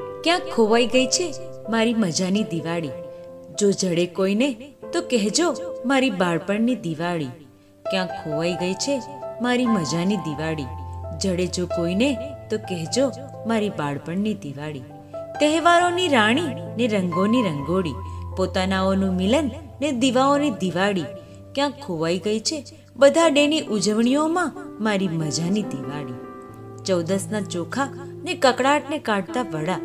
ક્યાંક ખોવાઈ ગઈ છે મારી મજાની દિવાળી? જો જડે કોઈને, તો કહેજો મારી બાળપણની દિવાળી. ક્યાં ખોવાઈ ગઈ છે મારી મજાની દિવાળી? જડે જો કોઈને, તો કહેજો મારી બાળપણની દિવાળી. તહેવારોની રાણી ને રંગોની રંગોળી, પોતાનાઓનું મિલન ને દીવાઓની દિવાળી. ક્યાં ખોવાઈ ગઈ છે બધા ડેની ઉજવણીઓમાં મારી મજાની દિવાળી. ચૌદસના ચોખા ને કકડાટને કાઢતા વડા.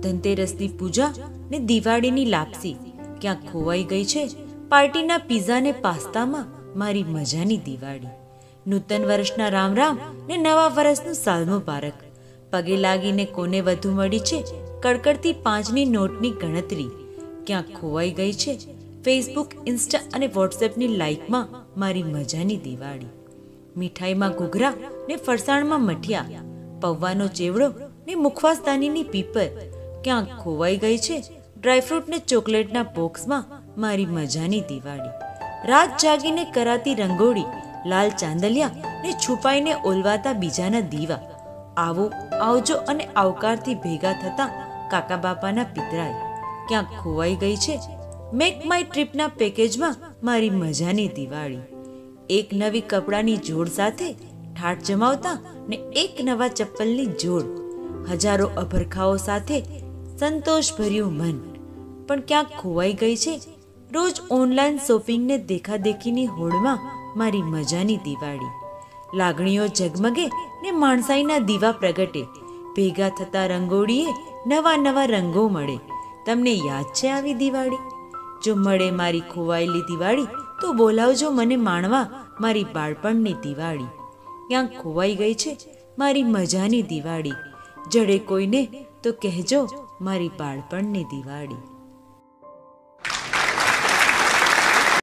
ધનતેરસની પૂજા ને દિવાળીની લાપસી. ક્યાં ખોવાઈ ગઈ છે પાર્ટીના પીઝા ને પાસ્તામાં મારી મજાની દિવાળી. નૂતન વર્ષના રામ રામ ને નવા વર્ષનું સાલ મુબારક. પગે લાગીને કોને વધુ મળી છે કડકડતી પાંચની નોટની ગણતરી. ક્યાં ખોવાઈ ગઈ છે ફેસબુક, ઇન્સ્ટા અને વોટ્સએપની લાઇકમાં મારી મજાની દિવાળી. મીઠાઈમાં ઘૂઘરા ને ફરસાણમાં મઠિયા, પૌવાનો ચેવડો ને મુખવાસદાનીની પીપર. ક્યાંક ખોવાઈ ગઈ છે ડ્રાયફ્રૂટ ને ચોકલેટના બોક્સમાં મારી મજાની દિવાળી. રાત જાગીને કરાતી રંગોળી, લાલ ચાંદલિયા ને છુપાઈને ઓલવાતા બીજાના દીવા. આવો, આવજો અને આવકારથી ભેગા થતા કાકા બાપાના પિતરાય. ક્યાંક ખોવાઈ ગઈ છે મેક માય ટ્રીપના પેકેજમાં મારી મજાની દિવાળી. એક નવી કપડાની જોડ સાથે ઠાઠ જમાવતા ને એક નવા ચપ્પલની જોડ. હજારો અભરખાઓ સાથે સંતોષભર્યું મન. પણ ક્યાંક ખોવાઈ ગઈ છે. રોજ ઓનલાઈન શોપિંગને દેખાદેખીની હોડમાં મારી મજાની દિવાળી. લાગણીઓ ઝગમગે ને માણસાઈના દીવા પ્રગટે. ભેગા થતા રંગોળીએ નવા નવા રંગો મળે. તમને યાદ છે આવી દિવાળી? જો મળે મારી ખોવાયેલી દિવાળી, તો બોલાવજો મને માણવા મારી બાળપણની દિવાળી. ક્યાંક ખોવાઈ ગઈ છે મારી મજાની દિવાળી. જડે કોઈને તો કહેજો મારી બાળપણની દિવાળી.